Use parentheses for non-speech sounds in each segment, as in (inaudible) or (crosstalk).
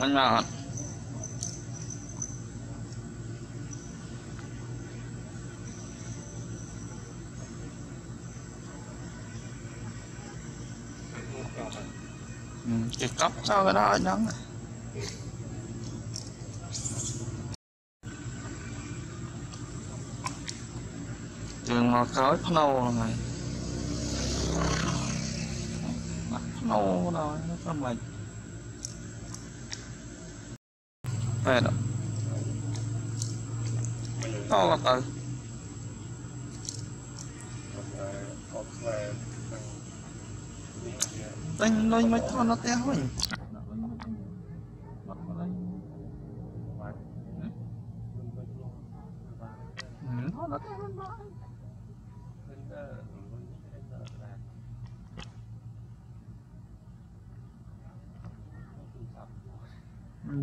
Anh vào hả? cái cốc sao cái đó nhắn trường à? mà khói nó nâu rồi nâu rồi nó có mệt về đó. To là từ. Tinh lên mấy con nó téo rồi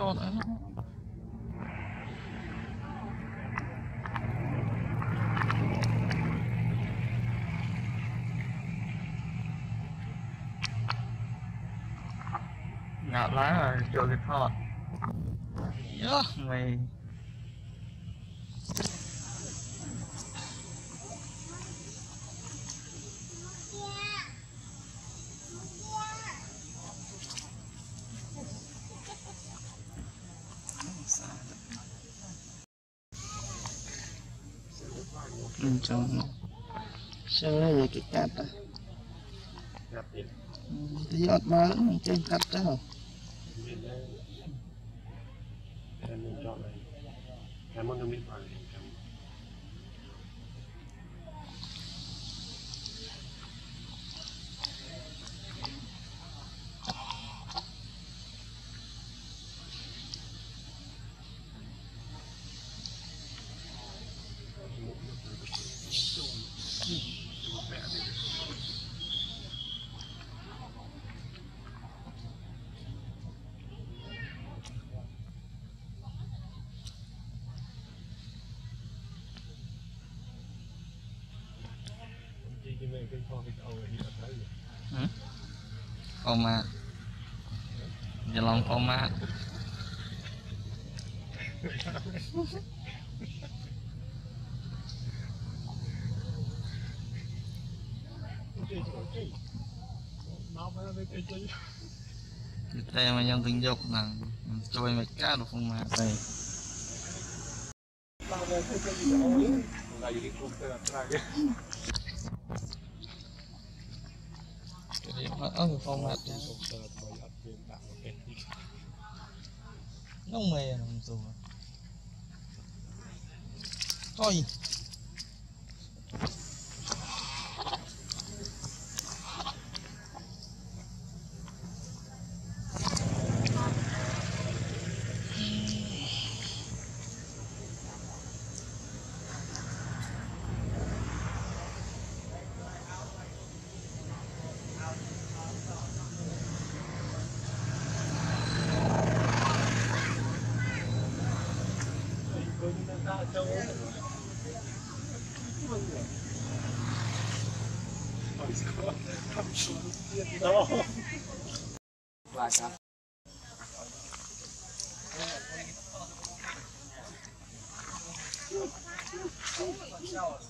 đó hả em nên chọn này em muốn nước phải em chỉ cái này cái kho cái âu này hiện thấy rồi format Giờ dạ lòng format Cái tay mà nhân tình dục là Trôi cá được format đây là những cái công tơ ra cái Cái điểm nó ở cái format đó công tơ mà ở trên tạo một cái gì Nó mê nó không tù Thôi Lại cả Mà (laughs) ơi,